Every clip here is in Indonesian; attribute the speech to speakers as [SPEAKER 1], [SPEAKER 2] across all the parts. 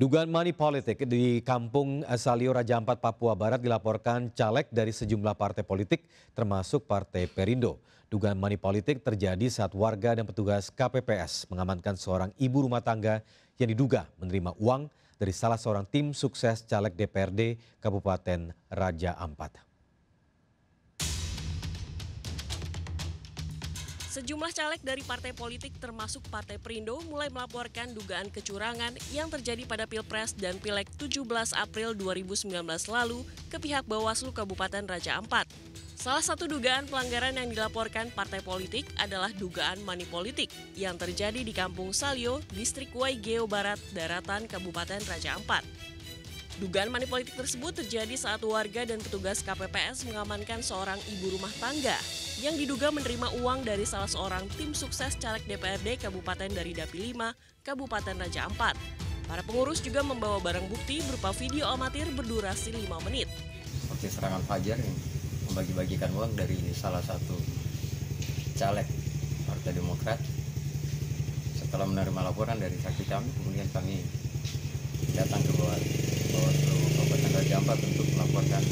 [SPEAKER 1] Dugaan money politik di kampung Salio Raja Ampat, Papua Barat dilaporkan caleg dari sejumlah partai politik termasuk Partai Perindo. Dugaan money politik terjadi saat warga dan petugas KPPS mengamankan seorang ibu rumah tangga yang diduga menerima uang dari salah seorang tim sukses caleg DPRD Kabupaten Raja Ampat.
[SPEAKER 2] Sejumlah caleg dari partai politik termasuk Partai Perindo mulai melaporkan dugaan kecurangan yang terjadi pada Pilpres dan Pileg 17 April 2019 lalu ke pihak Bawaslu Kabupaten Raja Ampat. Salah satu dugaan pelanggaran yang dilaporkan partai politik adalah dugaan money politik yang terjadi di Kampung Salio, Distrik Waigeo Barat, Daratan, Kabupaten Raja Ampat. Dugaan money politik tersebut terjadi saat warga dan petugas KPPS mengamankan seorang ibu rumah tangga yang diduga menerima uang dari salah seorang tim sukses caleg DPRD Kabupaten dari Dapi 5, Kabupaten Raja Ampat. Para pengurus juga membawa barang bukti berupa video amatir berdurasi 5 menit.
[SPEAKER 3] Seperti serangan Fajar yang membagi-bagikan uang dari salah satu caleg Partai Demokrat. Setelah menerima laporan dari saksi kami, kemudian kami datang ke bawah Ampat untuk melaporkan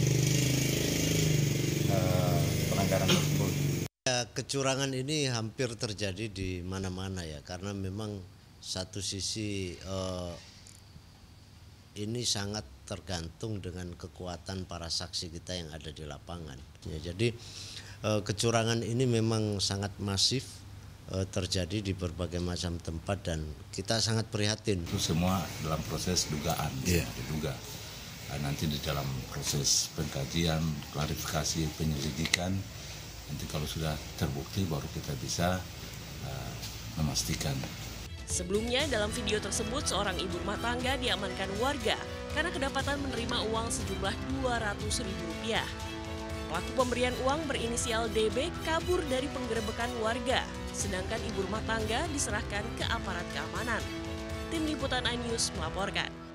[SPEAKER 3] uh, pelanggaran tersebut.
[SPEAKER 4] Ya, kecurangan ini hampir terjadi di mana-mana ya, karena memang satu sisi eh, ini sangat tergantung dengan kekuatan para saksi kita yang ada di lapangan. Ya, jadi eh, kecurangan ini memang sangat masif eh, terjadi di berbagai macam tempat dan kita sangat prihatin.
[SPEAKER 5] Itu semua dalam proses dugaan, yeah. diduga. Nah, nanti di dalam proses pengkajian, klarifikasi, penyelidikan Nanti kalau sudah terbukti baru kita bisa uh, memastikan.
[SPEAKER 2] Sebelumnya dalam video tersebut seorang ibu rumah tangga diamankan warga karena kedapatan menerima uang sejumlah Rp200.000. Pelaku pemberian uang berinisial DB kabur dari penggerebekan warga, sedangkan ibu rumah tangga diserahkan ke aparat keamanan. Tim Liputan iNews melaporkan.